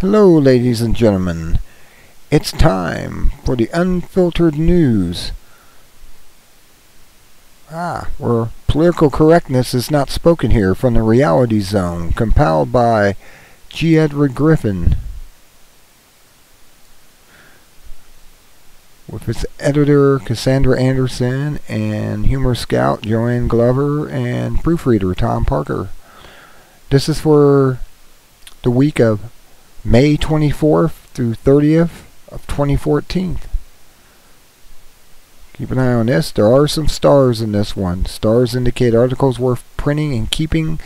Hello, ladies and gentlemen. It's time for the unfiltered news. Ah, where political correctness is not spoken here from the reality zone, compiled by G. Edward Griffin. With its editor Cassandra Anderson and humor scout Joanne Glover and proofreader Tom Parker. This is for the week of May 24th through 30th of 2014. Keep an eye on this. There are some stars in this one. Stars indicate articles worth printing and keeping.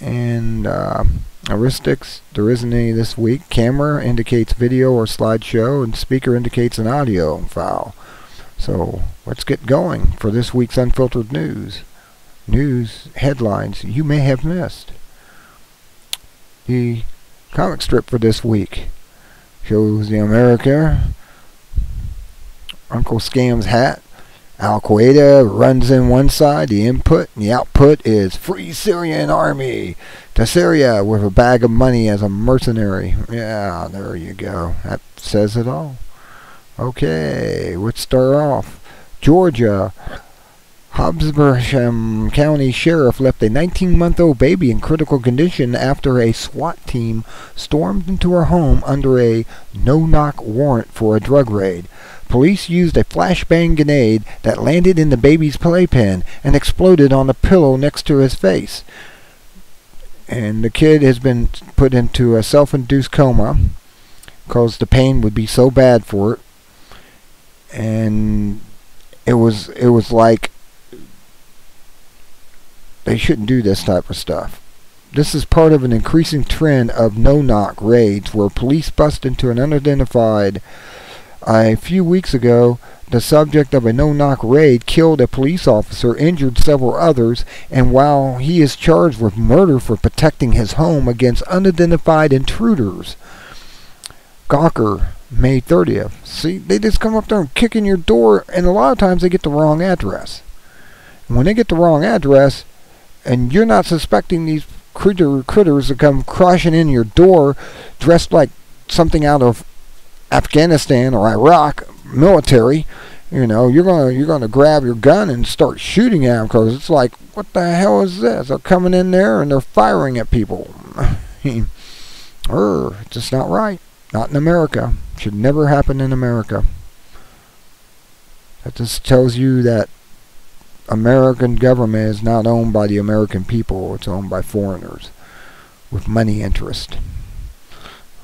And uh, heuristics, there isn't any this week. Camera indicates video or slideshow, and speaker indicates an audio file. So let's get going for this week's Unfiltered News. News headlines you may have missed. The comic strip for this week shows the America Uncle Scam's hat. Al Qaeda runs in one side, the input, and the output is Free Syrian Army to Syria with a bag of money as a mercenary. Yeah, there you go. That says it all. Okay, let's start off. Georgia. Habersham County Sheriff left a 19-month-old baby in critical condition after a SWAT team stormed into her home under a no-knock warrant for a drug raid. Police used a flashbang grenade that landed in the baby's playpen and exploded on the pillow next to his face. And the kid has been put into a self-induced coma because the pain would be so bad for it. And it was it was like they shouldn't do this type of stuff. This is part of an increasing trend of no-knock raids where police bust into an unidentified a few weeks ago, the subject of a no-knock raid killed a police officer, injured several others, and while he is charged with murder for protecting his home against unidentified intruders. Gawker, May 30th. See, they just come up there and kick in your door, and a lot of times they get the wrong address. And when they get the wrong address, and you're not suspecting these critter critters to come crashing in your door dressed like something out of Afghanistan or Iraq military, you know, you're gonna you're gonna grab your gun and start shooting at them because it's like, what the hell is this? They're coming in there and they're firing at people. er, it's just not right. Not in America. Should never happen in America. That just tells you that American government is not owned by the American people. It's owned by foreigners with money interest.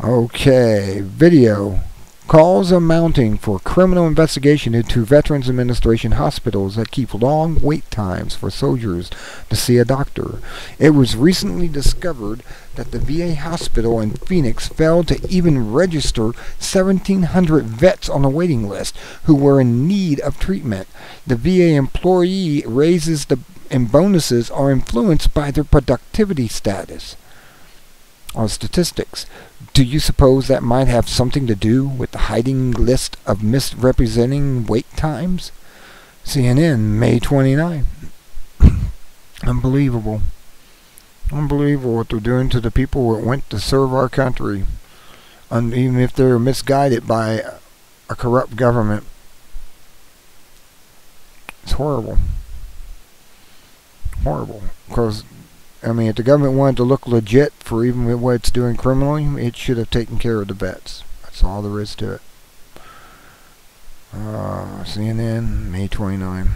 Okay, video. Calls are mounting for criminal investigation into Veterans Administration hospitals that keep long wait times for soldiers to see a doctor. It was recently discovered that the VA hospital in Phoenix failed to even register 1,700 vets on the waiting list who were in need of treatment. The VA employee raises the and bonuses are influenced by their productivity status on statistics. Do you suppose that might have something to do with the hiding list of misrepresenting wait times? CNN, May 29. Unbelievable. Unbelievable what they're doing to the people that went to serve our country. And even if they're misguided by a corrupt government. It's horrible. Horrible. Because I mean, if the government wanted to look legit for even what it's doing criminally, it should have taken care of the vets. That's all there is to it. Uh, CNN, May 29.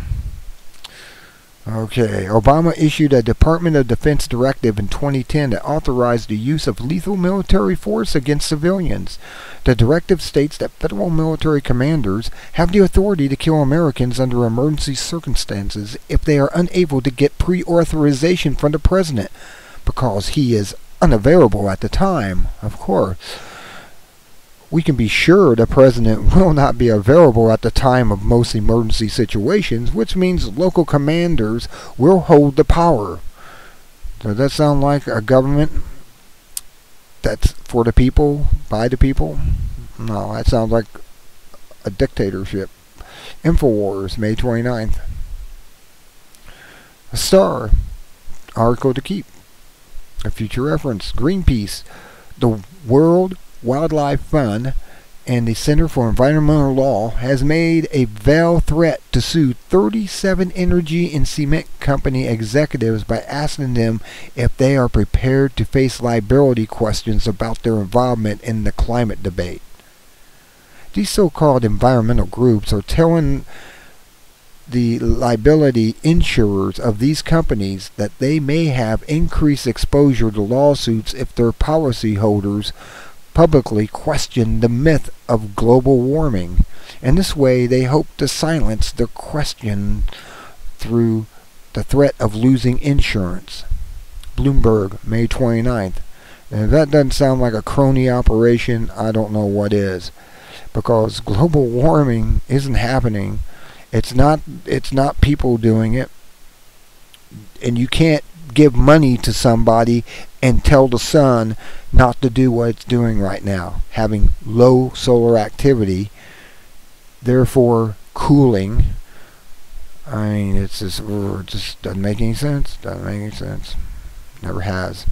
Okay, Obama issued a Department of Defense directive in 2010 that authorized the use of lethal military force against civilians. The directive states that federal military commanders have the authority to kill Americans under emergency circumstances if they are unable to get pre-authorization from the president, because he is unavailable at the time, of course we can be sure the president will not be available at the time of most emergency situations, which means local commanders will hold the power. Does that sound like a government that's for the people, by the people? No, that sounds like a dictatorship. InfoWars, May 29th. A star. Article to keep. A future reference Greenpeace, the World Wildlife Fund, and the Center for Environmental Law has made a veiled threat to sue 37 energy and cement company executives by asking them if they are prepared to face liability questions about their involvement in the climate debate. These so-called environmental groups are telling the liability insurers of these companies that they may have increased exposure to lawsuits if their policyholders publicly question the myth of global warming. In this way, they hope to silence their question through the threat of losing insurance. Bloomberg, May 29th. And if that doesn't sound like a crony operation, I don't know what is. Because global warming isn't happening. It's not it's not people doing it. And you can't give money to somebody and tell the sun not to do what it's doing right now, having low solar activity, therefore cooling. I mean, it's just, it just doesn't make any sense. Doesn't make any sense. Never has.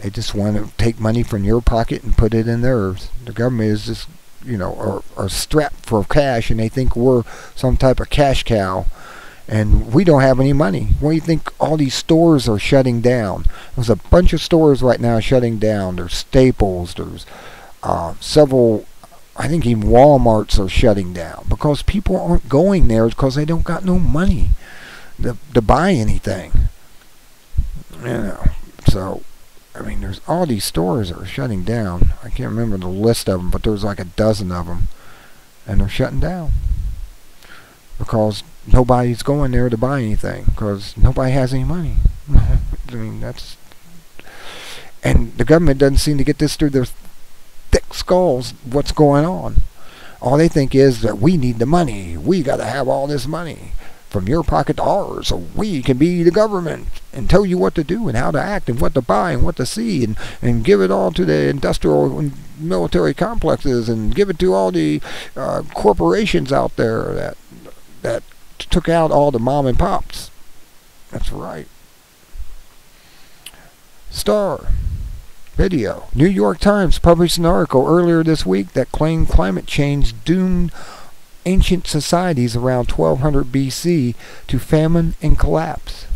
They just want to take money from your pocket and put it in theirs. The government is just, you know, are, are strapped for cash, and they think we're some type of cash cow and we don't have any money. What do you think all these stores are shutting down? There's a bunch of stores right now shutting down. There's Staples, there's uh, several, I think even Walmarts are shutting down because people aren't going there because they don't got no money to, to buy anything. You know, so, I mean, there's all these stores that are shutting down. I can't remember the list of them, but there's like a dozen of them, and they're shutting down because nobody's going there to buy anything because nobody has any money. I mean, that's and the government doesn't seem to get this through their thick skulls. What's going on? All they think is that we need the money. We got to have all this money from your pocket to ours, so we can be the government and tell you what to do and how to act and what to buy and what to see and and give it all to the industrial and military complexes and give it to all the uh, corporations out there that that took out all the mom and pops. That's right. Star video. New York Times published an article earlier this week that claimed climate change doomed ancient societies around 1200 BC to famine and collapse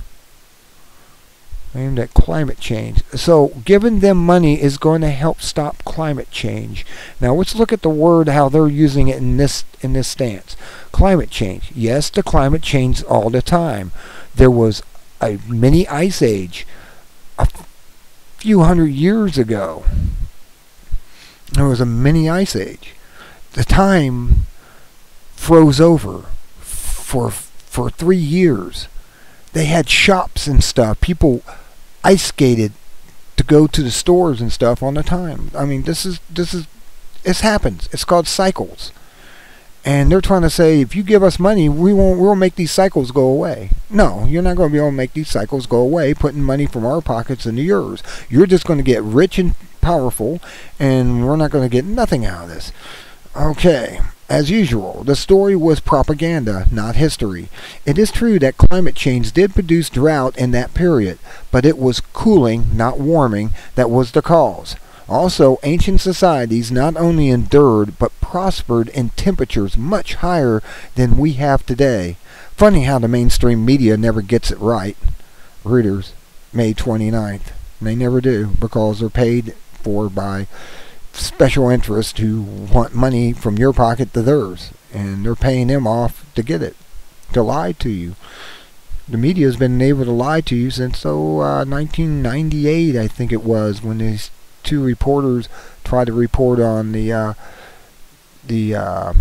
aimed at climate change. So giving them money is going to help stop climate change. Now let's look at the word how they're using it in this in this stance. Climate change. Yes, the climate changed all the time. There was a mini ice age a few hundred years ago. There was a mini ice age. The time froze over for for 3 years they had shops and stuff. People ice skated to go to the stores and stuff on the time. I mean, this is this is this happens. It's called cycles. And they're trying to say, if you give us money, we won't we'll make these cycles go away. No, you're not going to be able to make these cycles go away, putting money from our pockets into yours. You're just going to get rich and powerful, and we're not going to get nothing out of this. Okay. As usual, the story was propaganda, not history. It is true that climate change did produce drought in that period, but it was cooling, not warming, that was the cause. Also, ancient societies not only endured, but prospered in temperatures much higher than we have today. Funny how the mainstream media never gets it right. Reuters, May 29th. They never do, because they're paid for by special interests who want money from your pocket to theirs, and they're paying them off to get it, to lie to you. The media has been able to lie to you since oh, uh, 1998, I think it was, when these two reporters tried to report on the uh, the uh,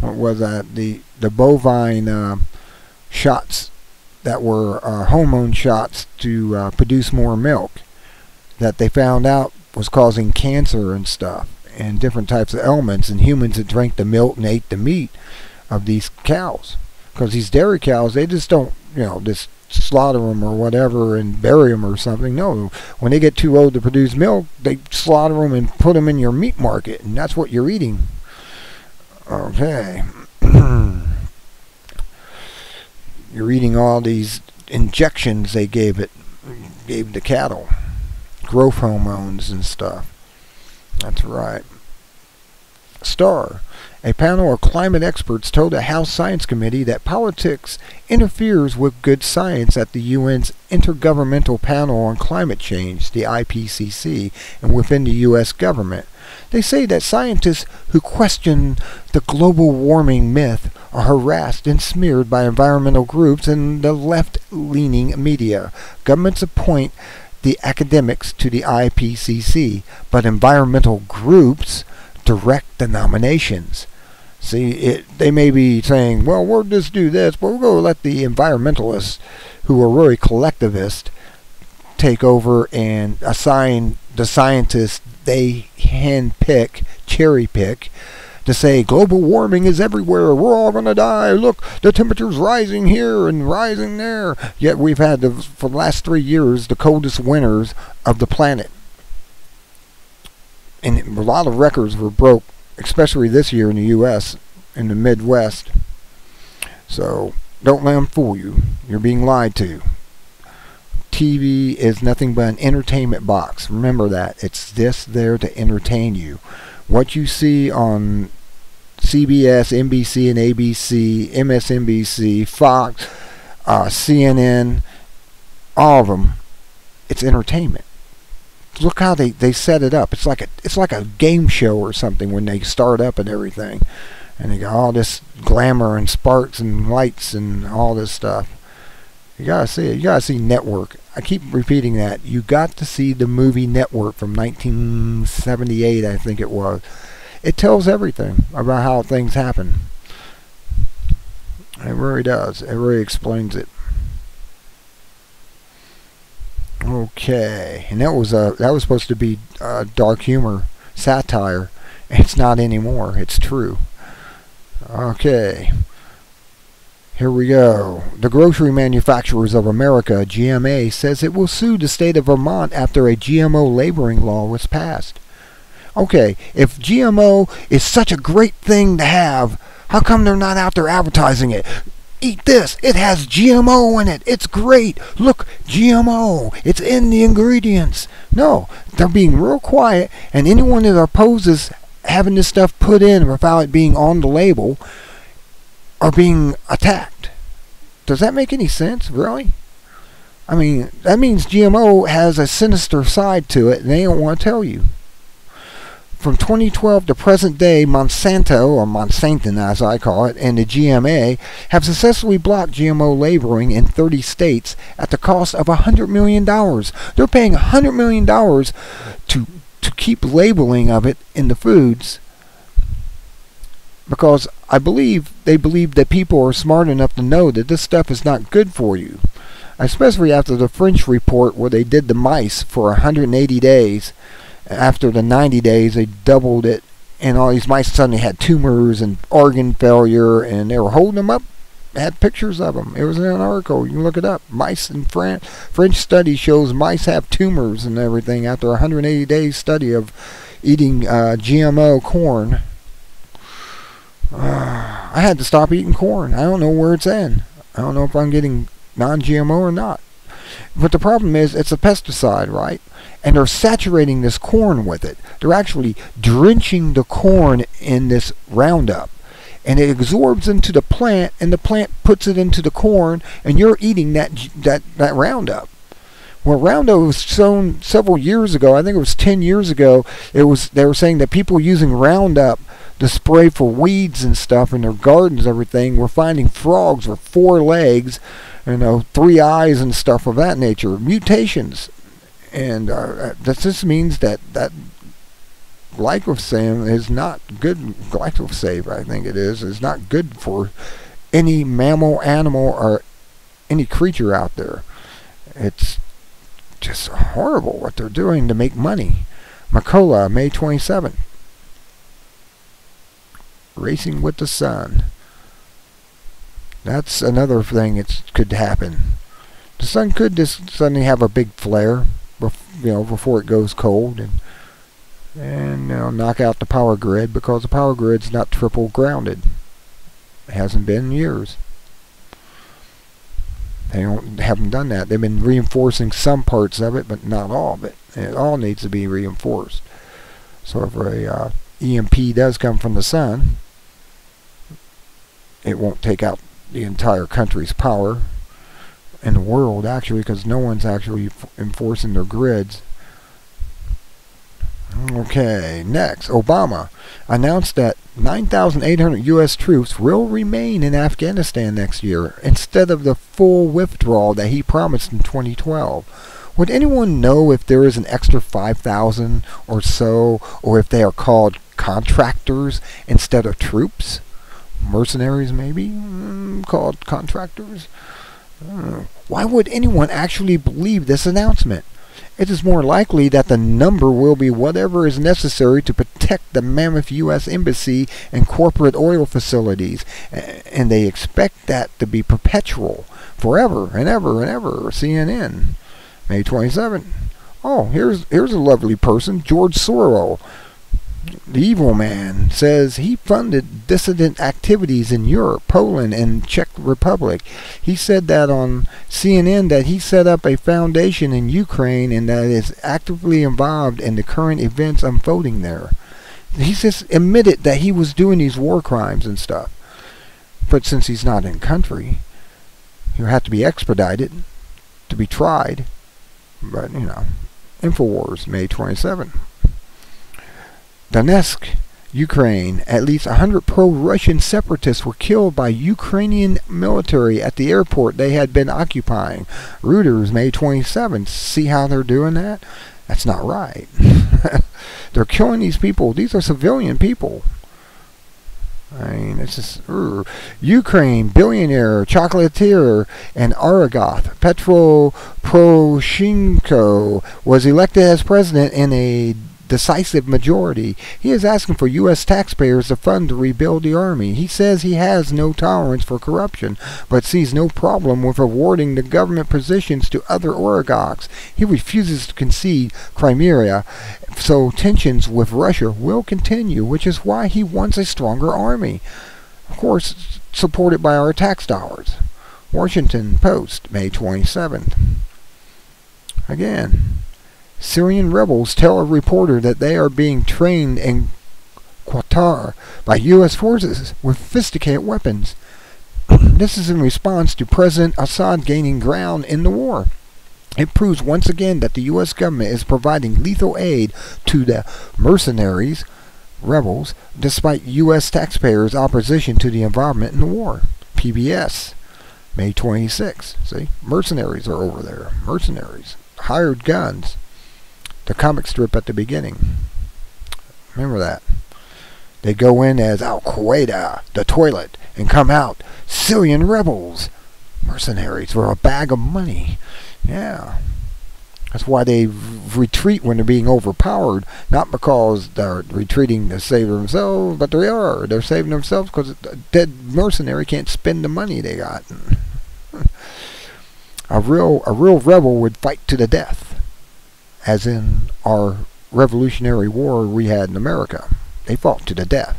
what was that the the bovine uh, shots that were uh, hormone shots to uh, produce more milk that they found out was causing cancer and stuff and different types of ailments in humans that drank the milk and ate the meat of these cows. Because these dairy cows, they just don't, you know, just slaughter them or whatever and bury them or something. No, when they get too old to produce milk, they slaughter them and put them in your meat market, and that's what you're eating. Okay. you're eating all these injections they gave it gave the cattle growth hormones and stuff. That's right. Star. A panel of climate experts told the House Science Committee that politics interferes with good science at the UN's Intergovernmental Panel on Climate Change, the IPCC, and within the U.S. government. They say that scientists who question the global warming myth are harassed and smeared by environmental groups and the left-leaning media. Governments appoint the academics to the IPCC, but environmental groups direct the nominations. See, it, they may be saying, well, we'll just do this, but we're going to let the environmentalists, who are really collectivists, take over and assign the scientists they handpick, cherry pick, to say global warming is everywhere, we're all going to die, look, the temperature's rising here and rising there. Yet we've had, the, for the last three years, the coldest winters of the planet. And a lot of records were broke, especially this year in the U.S., in the Midwest. So, don't let them fool you. You're being lied to. TV is nothing but an entertainment box. Remember that. It's just there to entertain you. What you see on CBS, NBC, and ABC, MSNBC, Fox, uh, CNN, all of them, it's entertainment. Look how they, they set it up. It's like a it's like a game show or something when they start up and everything, and they got all this glamour and sparks and lights and all this stuff. You gotta see it. You gotta see Network. I keep repeating that. You got to see the movie Network from 1978, I think it was. It tells everything about how things happen. It really does. It really explains it. Okay, and that was a that was supposed to be uh, dark humor, satire. It's not anymore. It's true. Okay. Here we go. The Grocery Manufacturers of America, GMA, says it will sue the state of Vermont after a GMO labeling law was passed. Okay, if GMO is such a great thing to have, how come they're not out there advertising it? Eat this. It has GMO in it. It's great. Look, GMO. It's in the ingredients. No, they're being real quiet, and anyone that opposes having this stuff put in without it being on the label are being attacked. Does that make any sense, really? I mean, that means GMO has a sinister side to it, and they don't want to tell you. From 2012 to present day, Monsanto, or Monsanto as I call it, and the GMA have successfully blocked GMO labeling in 30 states at the cost of $100 million. They're paying $100 million to, to keep labeling of it in the foods because I believe they believe that people are smart enough to know that this stuff is not good for you. Especially after the French report where they did the mice for 180 days. After the 90 days, they doubled it, and all these mice suddenly had tumors and organ failure, and they were holding them up. Had pictures of them. It was in an article. You can look it up. Mice in France. French study shows mice have tumors and everything after a 180 days study of eating uh, GMO corn. Uh, I had to stop eating corn. I don't know where it's in. I don't know if I'm getting non-GMO or not. But the problem is it's a pesticide, right? And they're saturating this corn with it. They're actually drenching the corn in this Roundup. And it absorbs into the plant, and the plant puts it into the corn, and you're eating that that that Roundup. Well, Roundup was sown several years ago. I think it was 10 years ago. It was they were saying that people using Roundup to spray for weeds and stuff in their gardens everything we're finding frogs with four legs you know three eyes and stuff of that nature mutations and uh, just means that that glyphosate is not good glyphosate I think it is is not good for any mammal animal or any creature out there it's just horrible what they're doing to make money Mercola May 27th racing with the sun. That's another thing that could happen. The sun could just suddenly have a big flare, you know, before it goes cold, and and you know, knock out the power grid because the power grid's not triple grounded. It hasn't been years. They don't haven't done that. They've been reinforcing some parts of it, but not all of it. It all needs to be reinforced. So if a uh, EMP does come from the sun, it won't take out the entire country's power in the world, actually, because no one's actually enforcing their grids. Okay, next, Obama announced that 9,800 U.S. troops will remain in Afghanistan next year instead of the full withdrawal that he promised in 2012. Would anyone know if there is an extra 5,000 or so, or if they are called contractors instead of troops? Mercenaries, maybe? Mm, called contractors? Why would anyone actually believe this announcement? it is more likely that the number will be whatever is necessary to protect the mammoth U.S. Embassy and corporate oil facilities. And they expect that to be perpetual, forever and ever and ever. CNN, May 27. Oh, here's here's a lovely person, George Soros the evil man says he funded dissident activities in Europe, Poland, and Czech Republic. He said that on CNN that he set up a foundation in Ukraine and that is actively involved in the current events unfolding there. He just admitted that he was doing these war crimes and stuff. But since he's not in country, he'll have to be expedited to be tried. But, you know, InfoWars, May 27. Donetsk, Ukraine. At least 100 pro-Russian separatists were killed by Ukrainian military at the airport they had been occupying. Reuters, May 27th. See how they're doing that? That's not right. they're killing these people. These are civilian people. I mean, it's just Ukraine billionaire, chocolatier, and oligarch Petro Poroshenko was elected as president in a decisive majority. He is asking for U.S. taxpayers to fund to rebuild the army. He says he has no tolerance for corruption, but sees no problem with awarding the government positions to other oligarchs. He refuses to concede Crimea, so tensions with Russia will continue, which is why he wants a stronger army. Of course, supported by our tax dollars. Washington Post, May 27th. Again, Syrian rebels tell a reporter that they are being trained in Qatar by U.S. forces with sophisticated weapons. this is in response to President Assad gaining ground in the war. It proves once again that the U.S. government is providing lethal aid to the mercenaries, rebels, despite U.S. taxpayers' opposition to the involvement in the war. PBS, May 26. See, mercenaries are over there. Mercenaries. Hired guns the comic strip at the beginning. Remember that. They go in as Al Qaeda, the toilet, and come out Syrian rebels, mercenaries for a bag of money. Yeah. That's why they retreat when they're being overpowered, not because they're retreating to save themselves, but they are. They're saving themselves because a dead mercenary can't spend the money they got. a real a real rebel would fight to the death as in our Revolutionary War we had in America. They fought to the death.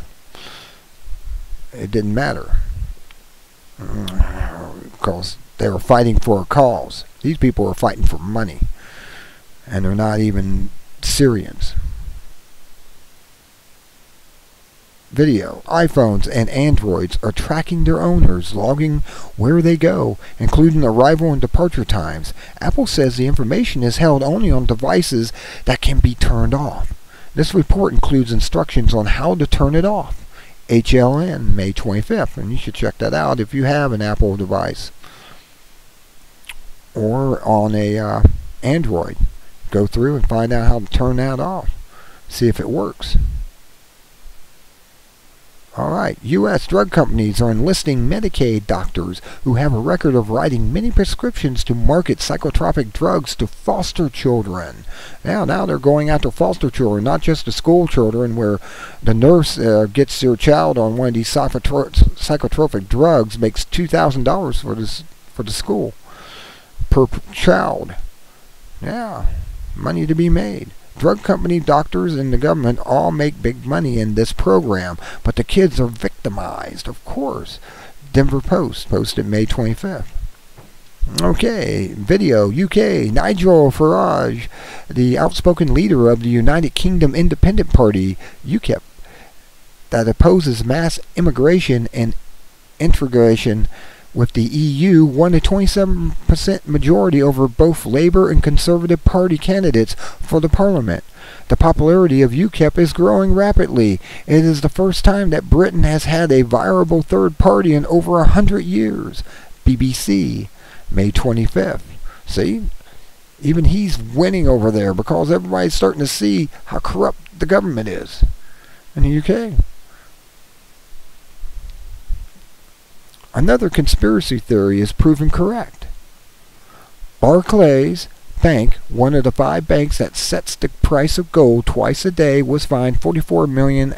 It didn't matter. Mm, because they were fighting for a cause. These people are fighting for money. And they're not even Syrians. Video, iPhones and Androids are tracking their owners, logging where they go, including arrival and departure times. Apple says the information is held only on devices that can be turned off. This report includes instructions on how to turn it off. HLN, May 25th, and you should check that out if you have an Apple device or on a uh, Android. Go through and find out how to turn that off. See if it works. All right. U.S. drug companies are enlisting Medicaid doctors who have a record of writing many prescriptions to market psychotropic drugs to foster children. Now, now they're going after foster children, not just the school children where the nurse uh, gets their child on one of these psychotropic drugs, makes $2,000 for, this, for the school per child. Yeah, money to be made. Drug company, doctors, and the government all make big money in this program, but the kids are victimized, of course. Denver Post posted May 25th. Okay, video, UK, Nigel Farage, the outspoken leader of the United Kingdom Independent Party, UKIP, that opposes mass immigration and integration with the EU, won a 27% majority over both Labour and Conservative Party candidates for the Parliament. The popularity of UKIP is growing rapidly. It is the first time that Britain has had a viable third party in over a hundred years. BBC. May 25th. See? Even he's winning over there because everybody's starting to see how corrupt the government is in the UK. Another conspiracy theory is proven correct. Barclays Bank, one of the five banks that sets the price of gold twice a day, was fined 44 million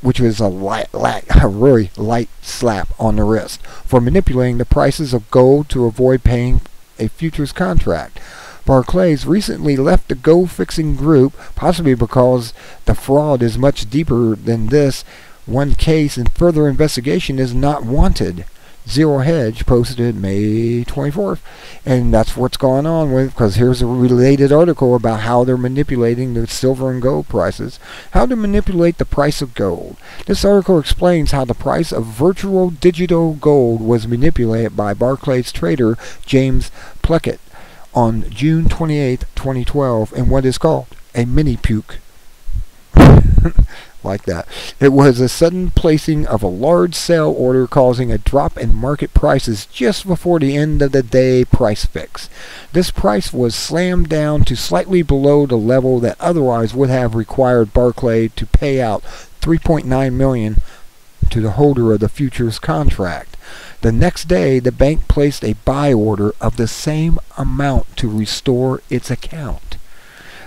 which was a light, light, a really light slap on the wrist for manipulating the prices of gold to avoid paying a futures contract. Barclays recently left the gold fixing group, possibly because the fraud is much deeper than this one case and further investigation is not wanted. Zero Hedge posted May 24th, and that's what's going on with. Because here's a related article about how they're manipulating the silver and gold prices, how to manipulate the price of gold. This article explains how the price of virtual digital gold was manipulated by Barclays trader James Plunkett on June 28, 2012, in what is called a mini puke. like that. It was a sudden placing of a large sale order causing a drop in market prices just before the end of the day price fix. This price was slammed down to slightly below the level that otherwise would have required Barclay to pay out 3.9 million to the holder of the futures contract. The next day, the bank placed a buy order of the same amount to restore its account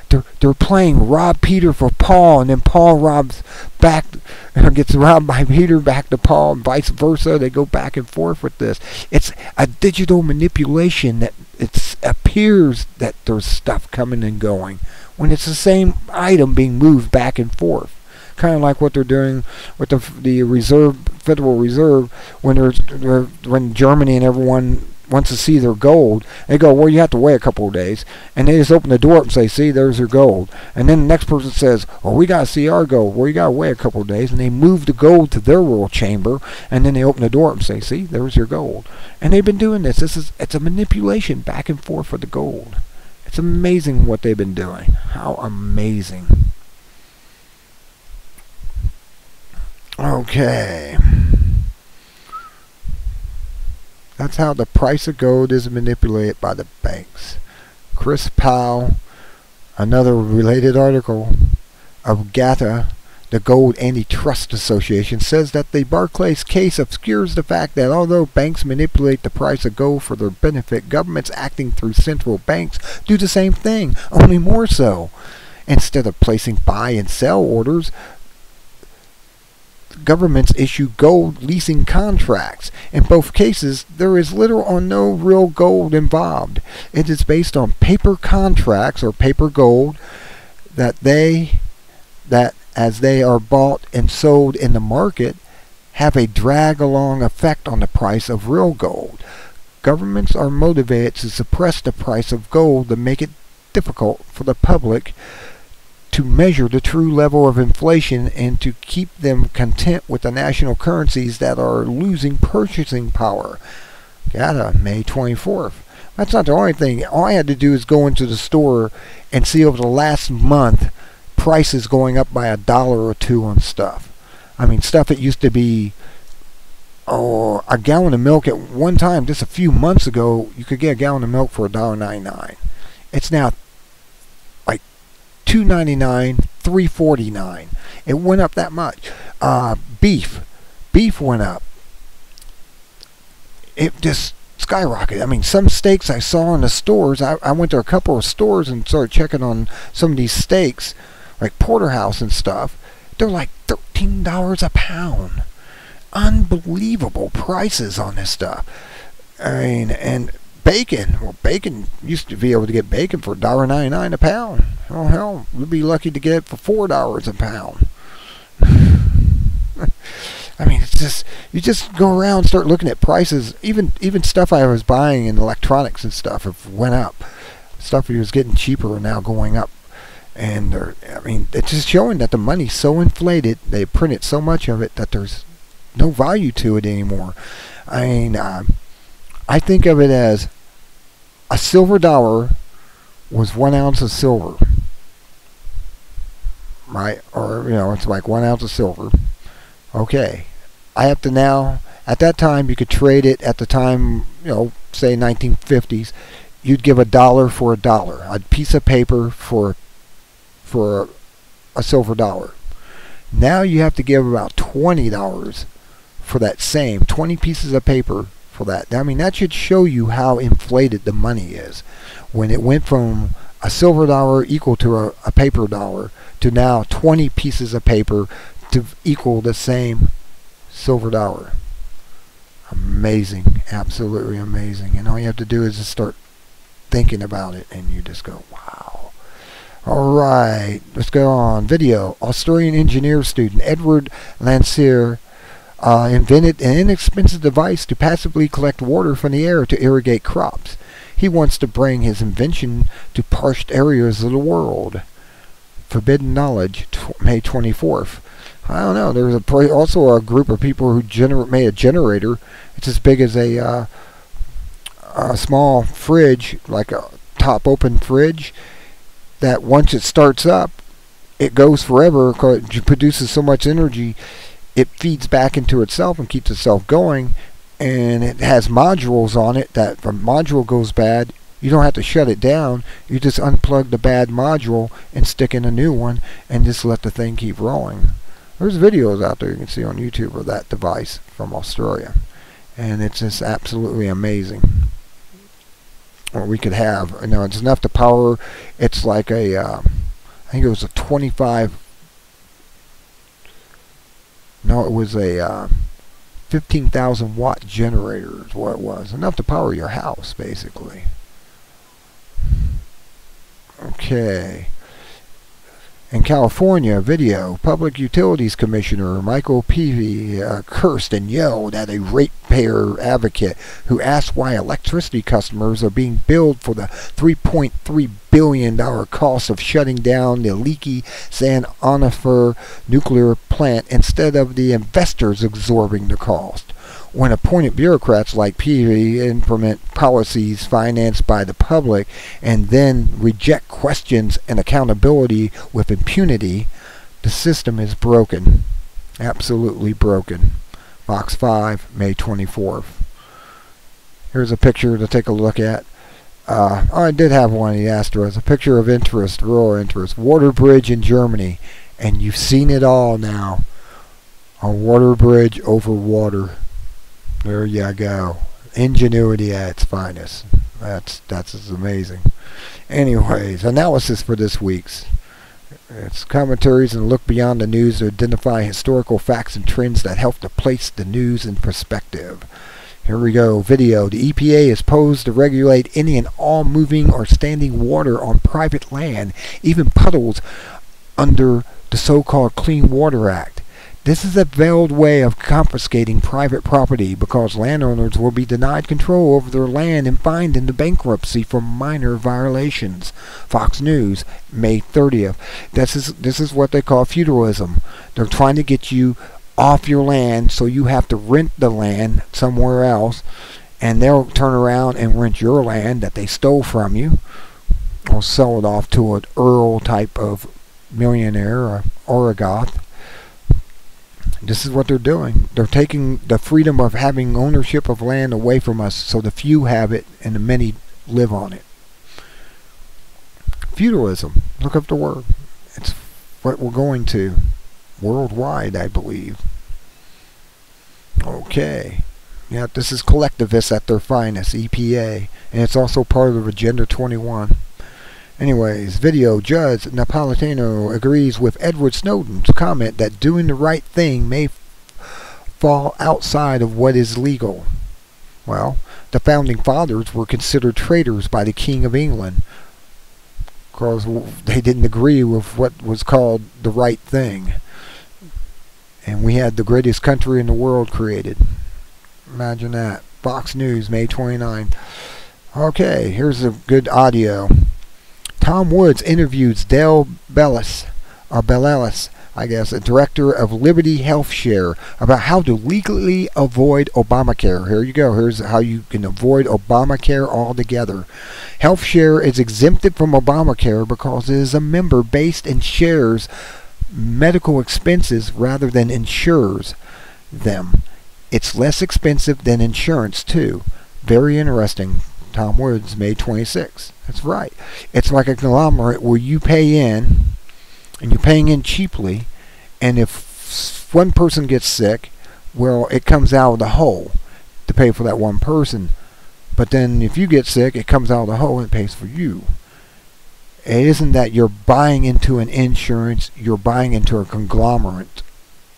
they're they're playing rob Peter for Paul, and then Paul robs back, gets robbed by Peter back to Paul, and vice versa. They go back and forth with this. It's a digital manipulation that it appears that there's stuff coming and going when it's the same item being moved back and forth. Kind of like what they're doing with the the Reserve Federal Reserve when they're when Germany and everyone wants to see their gold, they go, well, you have to wait a couple of days. And they just open the door up and say, see, there's your gold. And then the next person says, well, we got to see our gold. Well, you got to wait a couple of days. And they move the gold to their royal chamber. And then they open the door up and say, see, there's your gold. And they've been doing this. This is It's a manipulation back and forth for the gold. It's amazing what they've been doing. How amazing. Okay. That's how the price of gold is manipulated by the banks. Chris Powell, another related article of GATA, the Gold Antitrust Association, says that the Barclays case obscures the fact that although banks manipulate the price of gold for their benefit, governments acting through central banks do the same thing, only more so. Instead of placing buy and sell orders, governments issue gold leasing contracts. In both cases, there is little or no real gold involved. It is based on paper contracts or paper gold that they that as they are bought and sold in the market have a drag along effect on the price of real gold. Governments are motivated to suppress the price of gold to make it difficult for the public to measure the true level of inflation and to keep them content with the national currencies that are losing purchasing power. GATA, uh, May 24th. That's not the only thing. All I had to do is go into the store and see over the last month prices going up by a dollar or two on stuff. I mean, stuff that used to be oh, a gallon of milk at one time, just a few months ago, you could get a gallon of milk for a dollar ninety-nine. It's now 299 349 it went up that much. Uh, beef. Beef went up. It just skyrocketed. I mean some steaks i saw in the stores I, I went to a couple of stores and started checking on some of these steaks like porterhouse and stuff. They're like $13 a pound. Unbelievable prices on this stuff. I mean and bacon. Well, bacon used to be able to get bacon for $1.99 a pound. Oh hell, we'd be lucky to get it for four dollars a pound. I mean, it's just you just go around and start looking at prices. Even even stuff I was buying in electronics and stuff have went up. Stuff that was getting cheaper are now going up. And I mean, it's just showing that the money's so inflated. They printed so much of it that there's no value to it anymore. I mean, uh, I think of it as a silver dollar was one ounce of silver, right? Or you know, it's like one ounce of silver. Okay, I have to now. At that time, you could trade it. At the time, you know, say 1950s, you'd give a dollar for a dollar, a piece of paper for for a silver dollar. Now you have to give about twenty dollars for that same 20 pieces of paper for that. I mean, that should show you how inflated the money is. When it went from a silver dollar equal to a, a paper dollar to now 20 pieces of paper to equal the same silver dollar. Amazing. Absolutely amazing. And all you have to do is just start thinking about it and you just go, wow. All right, let's go on. Video. Australian engineer student Edward Linacre uh, invented an inexpensive device to passively collect water from the air to irrigate crops. He wants to bring his invention to parched areas of the world. Forbidden Knowledge, May 24th. I don't know. There's a also a group of people who gener made a generator. It's as big as a uh, a small fridge, like a top open fridge. That once it starts up, it goes forever because it produces so much energy it feeds back into itself and keeps itself going and it has modules on it that if a module goes bad you don't have to shut it down. You just unplug the bad module and stick in a new one and just let the thing keep rolling. There's videos out there you can see on YouTube of that device from Australia and it's just absolutely amazing what we could have. You know it's enough to power. It's like a uh, I think it was a 25 no, it was a uh, 15,000 watt generator is what it was. Enough to power your house, basically. Okay. In California, video, Public Utilities Commissioner Michael Peevey uh, cursed and yelled at a ratepayer advocate who asked why electricity customers are being billed for the $3.3 billion cost of shutting down the leaky San Onofre nuclear plant instead of the investors absorbing the cost when appointed bureaucrats like Peevey implement policies financed by the public and then reject questions and accountability with impunity, the system is broken. Absolutely broken. Fox 5, May 24th. Here's a picture to take a look at. Uh, oh, I did have one he asked us. A picture of interest, rural interest. Water bridge in Germany. And you've seen it all now. A water bridge over water. There you go. Ingenuity at its finest. That's that's amazing. Anyways, analysis for this week's. It's commentaries and look beyond the news to identify historical facts and trends that help to place the news in perspective. Here we go. Video. The EPA is posed to regulate any and all moving or standing water on private land, even puddles under the so-called Clean Water Act. This is a veiled way of confiscating private property because landowners will be denied control over their land and fined into bankruptcy for minor violations. Fox News, May 30th. This is this is what they call feudalism. They're trying to get you off your land so you have to rent the land somewhere else and they'll turn around and rent your land that they stole from you or sell it off to an earl type of millionaire or oligarch this is what they're doing. They're taking the freedom of having ownership of land away from us so the few have it and the many live on it. Feudalism. Look up the word. It's what we're going to worldwide, I believe. Okay. Yeah, this is collectivists at their finest, EPA, and it's also part of Agenda 21. Anyways, video Judge Napolitano agrees with Edward Snowden's comment that doing the right thing may fall outside of what is legal. Well, the founding fathers were considered traitors by the King of England because they didn't agree with what was called the right thing. And we had the greatest country in the world created. Imagine that. Fox News, May 29. Okay, here's a good audio. Tom Woods interviews Dale Bellis, or Bellis, I guess, a director of Liberty Health Share, about how to legally avoid Obamacare. Here you go. Here's how you can avoid Obamacare altogether. Health Share is exempted from Obamacare because it is a member based in shares medical expenses rather than insures them. It's less expensive than insurance, too. Very interesting. Tom Woods, May 26. That's right. It's like a conglomerate where you pay in, and you're paying in cheaply, and if one person gets sick, well, it comes out of the whole to pay for that one person. But then if you get sick, it comes out of the whole and pays for you. It isn't that you're buying into an insurance, you're buying into a conglomerate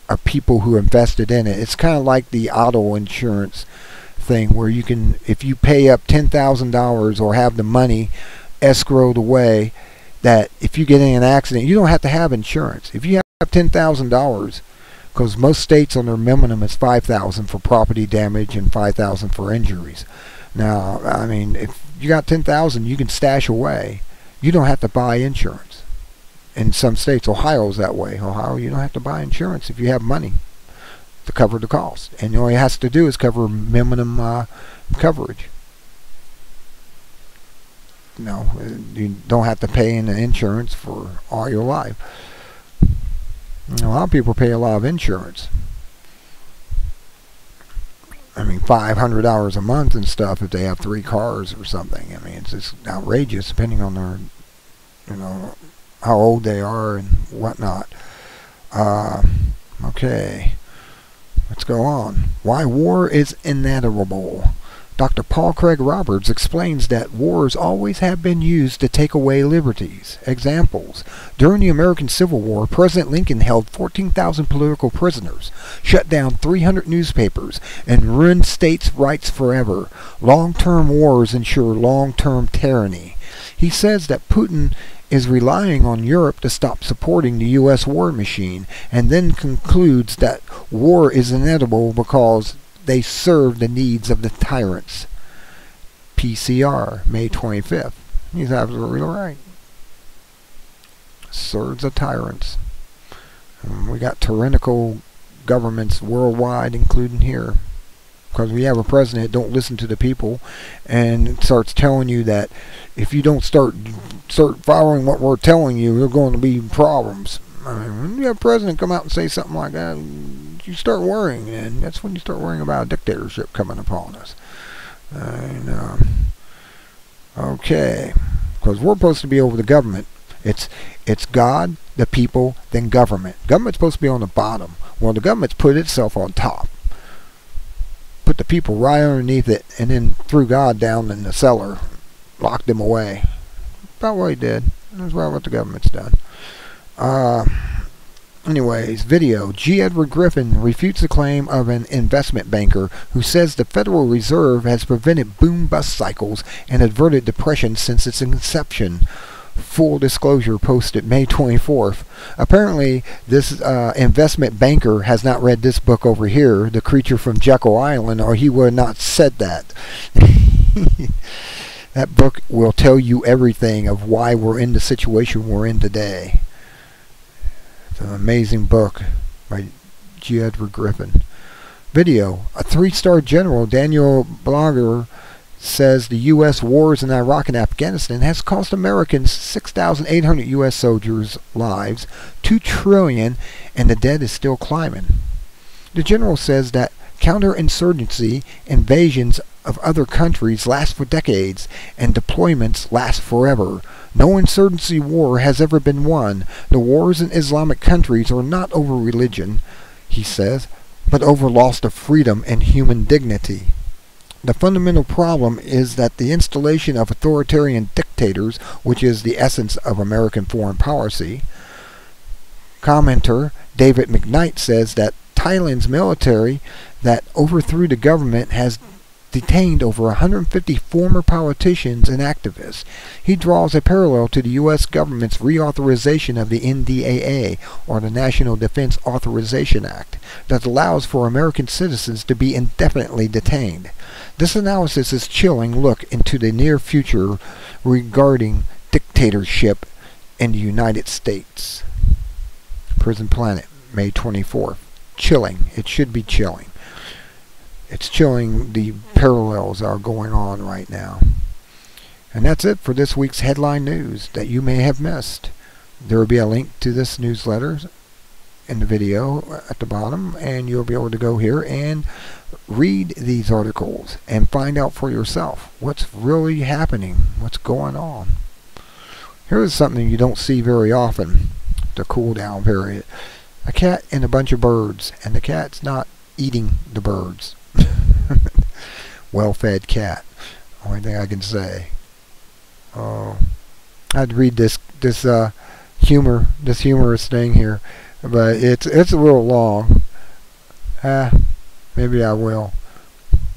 of people who invested in it. It's kind of like the auto insurance thing where you can, if you pay up $10,000 or have the money escrowed away, that if you get in an accident, you don't have to have insurance. If you have $10,000, because most states on their minimum is 5000 for property damage and 5000 for injuries. Now, I mean, if you got 10000 you can stash away you don't have to buy insurance. In some states, Ohio's that way. Ohio, you don't have to buy insurance if you have money to cover the cost. And all it has to do is cover minimum uh, coverage. Know, you don't have to pay in insurance for all your life. A lot of people pay a lot of insurance. I mean, five hundred dollars a month and stuff if they have three cars or something. I mean, it's just outrageous depending on their, you know, how old they are and whatnot. Uh, okay, let's go on. Why war is inevitable. Dr. Paul Craig Roberts explains that wars always have been used to take away liberties. Examples. During the American Civil War, President Lincoln held 14,000 political prisoners, shut down 300 newspapers, and ruined states' rights forever. Long-term wars ensure long-term tyranny. He says that Putin is relying on Europe to stop supporting the U.S. war machine, and then concludes that war is inevitable because they serve the needs of the tyrants. PCR, May 25th. He's absolutely right. Serves the tyrants. Um, we got tyrannical governments worldwide, including here. Because we have a president that don't listen to the people and starts telling you that if you don't start start following what we're telling you, there's going to be problems. I mean, when you have a president come out and say something like that, you start worrying, and that's when you start worrying about a dictatorship coming upon us. And, um, okay, because we're supposed to be over the government. It's it's God, the people, then government. Government's supposed to be on the bottom. Well, the government's put itself on top. Put the people right underneath it, and then threw God down in the cellar, locked them away. About what he did. That's about what the government's done. Uh, anyways, video. G. Edward Griffin refutes the claim of an investment banker who says the Federal Reserve has prevented boom-bust cycles and averted depression since its inception. Full disclosure posted May 24th. Apparently, this uh, investment banker has not read this book over here, The Creature from Jekyll Island, or he would not said that. that book will tell you everything of why we're in the situation we're in today. It's an amazing book by G. Edward Griffin. Video. A three-star general, Daniel Bolger, says the U.S. wars in Iraq and Afghanistan has cost Americans 6,800 U.S. soldiers' lives, 2 trillion, and the debt is still climbing. The general says that counterinsurgency invasions of other countries last for decades, and deployments last forever. No insurgency war has ever been won. The wars in Islamic countries are not over religion, he says, but over loss of freedom and human dignity. The fundamental problem is that the installation of authoritarian dictators, which is the essence of American foreign policy, commenter David McKnight says that Thailand's military that overthrew the government has detained over 150 former politicians and activists. He draws a parallel to the U.S. government's reauthorization of the NDAA, or the National Defense Authorization Act, that allows for American citizens to be indefinitely detained. This analysis is chilling look into the near future regarding dictatorship in the United States. Prison Planet, May 24th. Chilling. It should be chilling. It's chilling the parallels are going on right now. And that's it for this week's headline news that you may have missed. There will be a link to this newsletter in the video at the bottom and you'll be able to go here and read these articles and find out for yourself what's really happening, what's going on. Here's something you don't see very often, the cool down period. A cat and a bunch of birds, and the cat's not eating the birds. Well-fed cat. Only thing I can say. Oh, I'd read this this uh, humor, this humorous thing here, but it's it's a little long. Ah, maybe I will.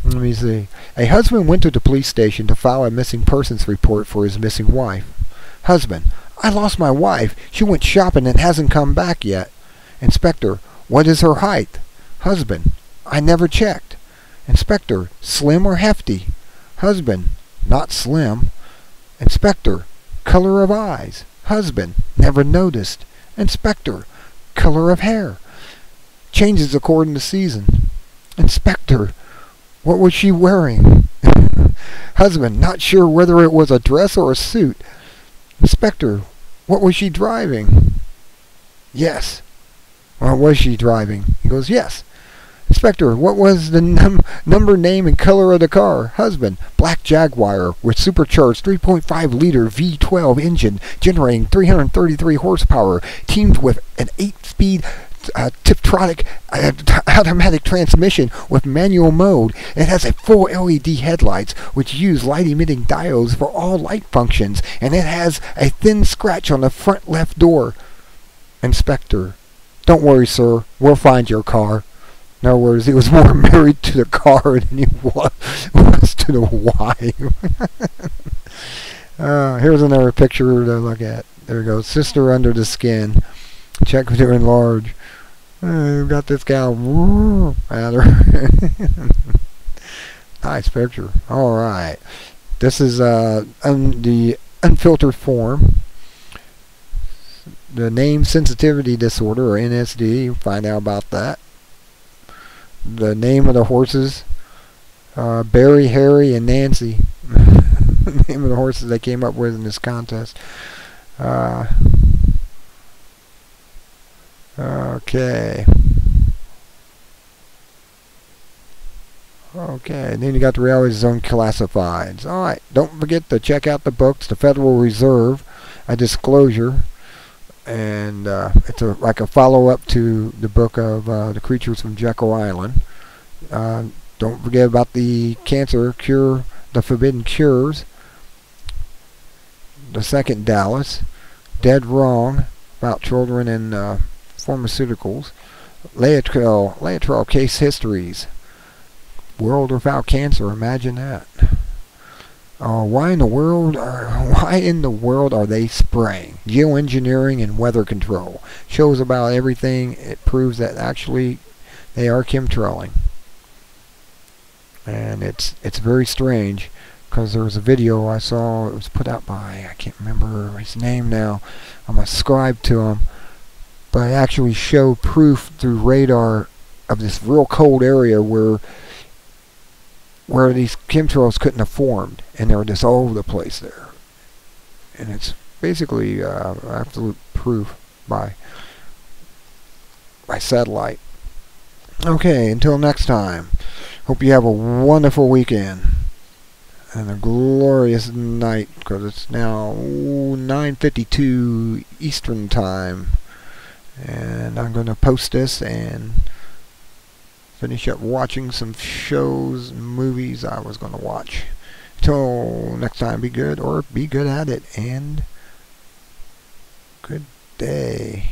Let me see. A husband went to the police station to file a missing persons report for his missing wife. Husband, I lost my wife. She went shopping and hasn't come back yet. Inspector, what is her height? Husband, I never checked. Inspector, slim or hefty? Husband, not slim. Inspector, color of eyes? Husband, never noticed. Inspector, color of hair? Changes according to season. Inspector, what was she wearing? Husband, not sure whether it was a dress or a suit. Inspector, what was she driving? Yes. Or was she driving? He goes, yes. Inspector, what was the num number, name, and color of the car? Husband, black Jaguar with supercharged 3.5 liter V12 engine generating 333 horsepower, teamed with an 8-speed uh, Tiptronic uh, automatic transmission with manual mode. It has a full LED headlights which use light emitting diodes for all light functions and it has a thin scratch on the front left door. Inspector, don't worry sir, we'll find your car. In other words, he was more married to the car than he was, was to the wife. uh, here's another picture to look at. There we go. Sister under the skin. Check to enlarge. Uh, we've got this gal at her. nice picture. All right. This is uh, un the unfiltered form. The name sensitivity disorder, or NSD. Find out about that. The name of the horses. Uh, Barry, Harry, and Nancy. the name of the horses they came up with in this contest. Uh, Okay. Okay, and then you got the reality zone classifieds. Alright, don't forget to check out the books, The Federal Reserve, A Disclosure, and uh, it's a, like a follow-up to the book of uh, The Creatures from Jekyll Island. Uh, don't forget about the cancer cure, The Forbidden Cures, the second Dallas, Dead Wrong, about children and uh, Pharmaceuticals, Laetrile, Laetrile Case Histories, World Without Cancer, imagine that. Uh, why in the world are why in the world are they spraying? Geoengineering and weather control shows about everything. It proves that actually they are chemtrailing, and it's it's very strange because there was a video I saw. It was put out by I can't remember his name now. I'm ascribed to him but I actually showed proof through radar of this real cold area where where these chemtrails couldn't have formed and they were just all over the place there. And it's basically uh, absolute proof by by satellite. Okay until next time. Hope you have a wonderful weekend and a glorious night because it's now 9.52 Eastern Time. And I'm going to post this and finish up watching some shows movies I was going to watch. Till next time, be good or be good at it and good day.